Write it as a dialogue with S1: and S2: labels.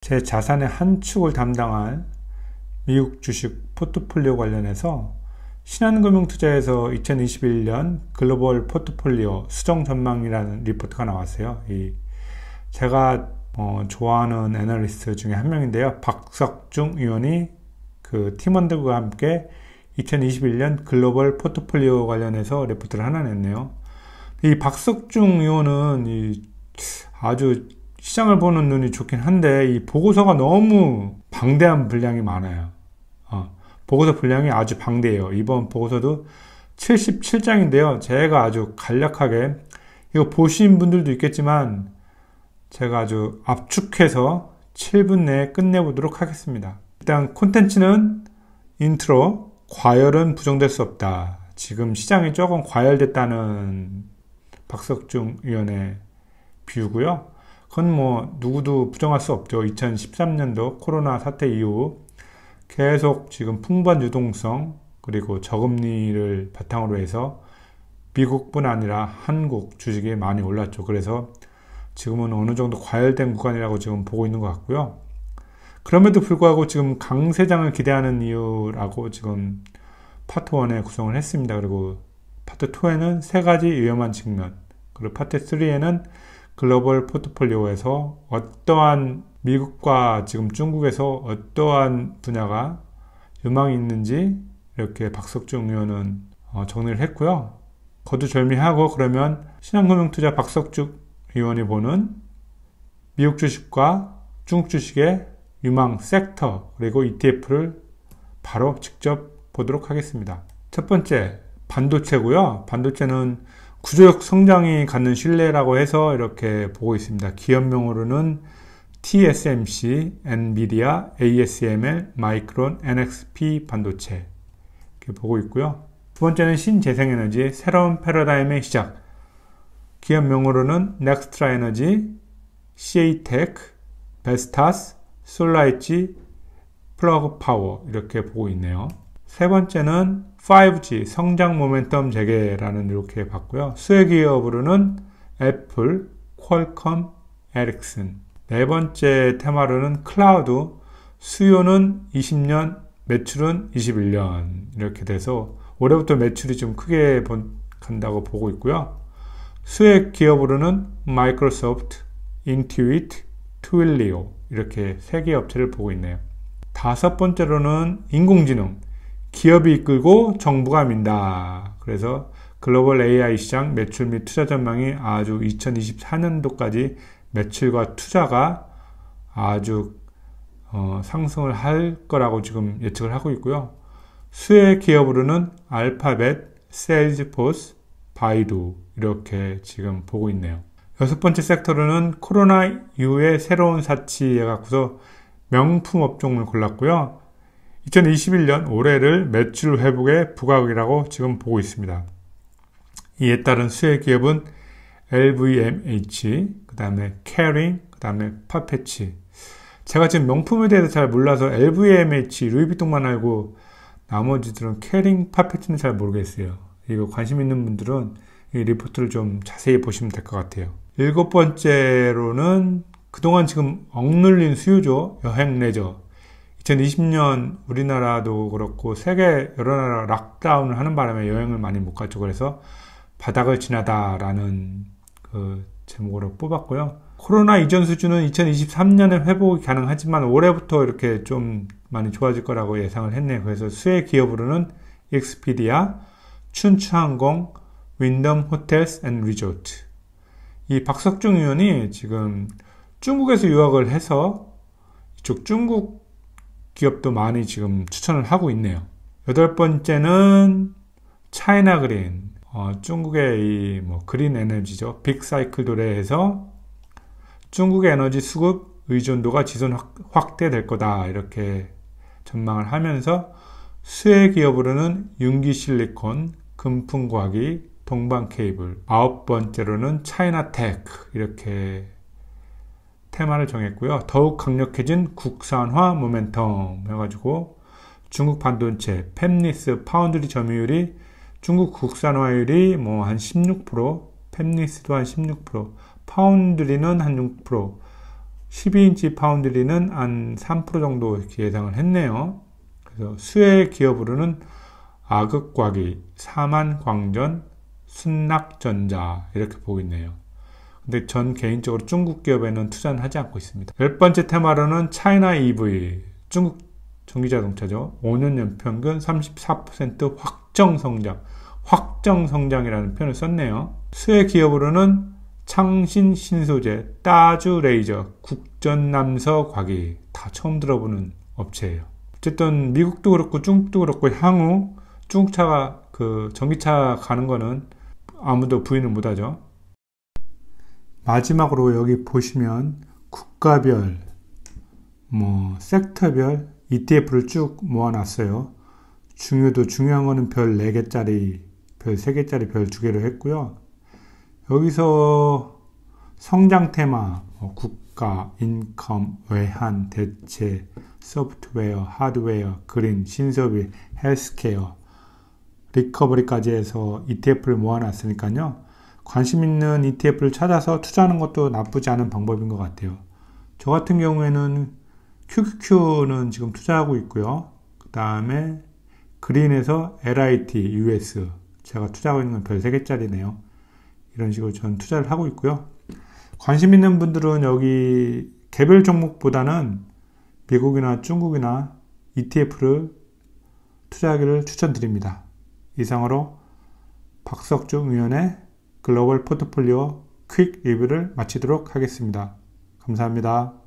S1: 제 자산의 한 축을 담당할 미국 주식 포트폴리오 관련해서 신한금융투자에서 2021년 글로벌 포트폴리오 수정 전망이라는 리포트가 나왔어요. 이 제가 어, 좋아하는 애널리스트 중에 한 명인데요. 박석중 위원이 그 팀원들과 함께 2021년 글로벌 포트폴리오 관련해서 레포트를 하나 냈네요. 이 박석중 위원은 이 아주 시장을 보는 눈이 좋긴 한데 이 보고서가 너무 방대한 분량이 많아요. 어, 보고서 분량이 아주 방대해요. 이번 보고서도 77장인데요. 제가 아주 간략하게 이거 보신 분들도 있겠지만 제가 아주 압축해서 7분 내에 끝내보도록 하겠습니다. 일단 콘텐츠는 인트로 과열은 부정될 수 없다. 지금 시장이 조금 과열됐다는 박석중 위원의 뷰고요. 그건 뭐 누구도 부정할 수 없죠. 2013년도 코로나 사태 이후 계속 지금 풍부한 유동성 그리고 저금리를 바탕으로 해서 미국뿐 아니라 한국 주식이 많이 올랐죠. 그래서 지금은 어느 정도 과열된 구간이라고 지금 보고 있는 것 같고요. 그럼에도 불구하고 지금 강세장을 기대하는 이유라고 지금 파트 1에 구성을 했습니다. 그리고 파트 2에는 세 가지 위험한 측면, 그리고 파트 3에는 글로벌 포트폴리오에서 어떠한 미국과 지금 중국에서 어떠한 분야가 유망이 있는지 이렇게 박석중 위원은 어, 정리를 했고요. 거두절미하고 그러면 신한금융투자 박석중 위원이 보는 미국 주식과 중국 주식의 유망 섹터 그리고 ETF를 바로 직접 보도록 하겠습니다. 첫 번째 반도체고요. 반도체는 구조적 성장이 갖는 신뢰라고 해서 이렇게 보고 있습니다. 기업명으로는 TSMC, 엔비디아, ASML, 마이크론, NXP 반도체 이렇게 보고 있고요. 두 번째는 신재생에너지, 새로운 패러다임의 시작. 기업명으로는 넥스트라 에너지, CA테크, 베스타스, 솔라엣지, 플러그 파워 이렇게 보고 있네요. 세 번째는 5G 성장 모멘텀 재개라는 이렇게 봤고요. 수혜 기업으로는 애플, 퀄컴, 에릭슨. 네 번째 테마로는 클라우드 수요는 20년, 매출은 21년 이렇게 돼서 올해부터 매출이 좀 크게 간다고 보고 있고요. 수혜 기업으로는 마이크로소프트, 인투이트, 트윌리오 이렇게 세 개 업체를 보고 있네요. 다섯 번째로는 인공지능 기업이 이끌고 정부가 민다. 그래서 글로벌 AI 시장 매출 및 투자 전망이 아주 2024년도까지 매출과 투자가 아주 어, 상승을 할 거라고 지금 예측을 하고 있고요. 수혜 기업으로는 알파벳, 세일즈포스, 바이두 이렇게 지금 보고 있네요. 여섯 번째 섹터로는 코로나 이후에 새로운 사치에 갖고서 명품 업종을 골랐고요. 2021년 올해를 매출 회복의 부각이라고 지금 보고 있습니다. 이에 따른 수혜 기업은 LVMH, 그 다음에 케링, 그 다음에 파페치. 제가 지금 명품에 대해서 잘 몰라서 LVMH, 루이비통만 알고 나머지들은 케링, 파페치는 잘 모르겠어요. 이거 관심 있는 분들은 이 리포트를 좀 자세히 보시면 될 것 같아요. 일곱 번째로는 그동안 지금 억눌린 수요죠. 여행 레저. 2020년 우리나라도 그렇고 세계 여러 나라 lockdown을 하는 바람에 여행을 많이 못 갔죠. 그래서 바닥을 지나다라는 그 제목으로 뽑았고요. 코로나 이전 수준은 2023년에 회복이 가능하지만 올해부터 이렇게 좀 많이 좋아질 거라고 예상을 했네요. 그래서 수혜 기업으로는 Expedia, 춘추항공, Wyndham Hotels & Resorts. 이 박석중 위원이 지금 중국에서 유학을 해서 이쪽 중국 기업도 많이 지금 추천을 하고 있네요. 여덟 번째는 차이나 그린. 어, 중국의 이 뭐 그린 에너지죠. 빅사이클 도래해서 중국의 에너지 수급 의존도가 지속 확대될 거다. 이렇게 전망을 하면서 수혜 기업으로는 윤기실리콘, 금풍과기, 동방케이블, 아홉 번째로는 차이나테크 이렇게 테마를 정했고요. 더욱 강력해진 국산화 모멘텀 해가지고 중국 반도체, 팹리스, 파운드리 점유율이 중국 국산화율이 뭐 한 16%, 팹리스도 한 16%, 파운드리는 한 6%, 12인치 파운드리는 한 3% 정도 이렇게 예상을 했네요. 그래서 수혜 기업으로는 아극과기, 사만광전, 순낙전자 이렇게 보고 있네요. 근데 전 개인적으로 중국 기업에는 투자는 하지 않고 있습니다. 열 번째 테마로는 차이나 EV, 중국 전기자동차죠. 5년 연평균 34% 확정 성장, 확정 성장이라는 표현을 썼네요. 수혜 기업으로는 창신 신소재, 따주 레이저, 국전남서 과기 다 처음 들어보는 업체예요. 어쨌든 미국도 그렇고 중국도 그렇고 향후 중국차가 그 전기차 가는 거는 아무도 부인을 못하죠. 마지막으로 여기 보시면 국가별, 뭐 섹터별 ETF를 쭉 모아놨어요. 중요도 중요한 거는 별 4개짜리, 별 3개짜리 별 2개로 했고요. 여기서 성장 테마, 뭐 국가, 인컴, 외환, 대체, 소프트웨어, 하드웨어, 그린, 신소비, 헬스케어, 리커버리까지 해서 ETF를 모아놨으니까요. 관심 있는 ETF를 찾아서 투자하는 것도 나쁘지 않은 방법인 것 같아요. 저 같은 경우에는 QQQ는 지금 투자하고 있고요. 그 다음에 그린에서 LIT, US 제가 투자하고 있는 건 별 3개짜리네요. 이런 식으로 저는 투자를 하고 있고요. 관심 있는 분들은 여기 개별 종목보다는 미국이나 중국이나 ETF를 투자하기를 추천드립니다. 이상으로 박석중 위원의 글로벌 포트폴리오 퀵 리뷰를 마치도록 하겠습니다. 감사합니다.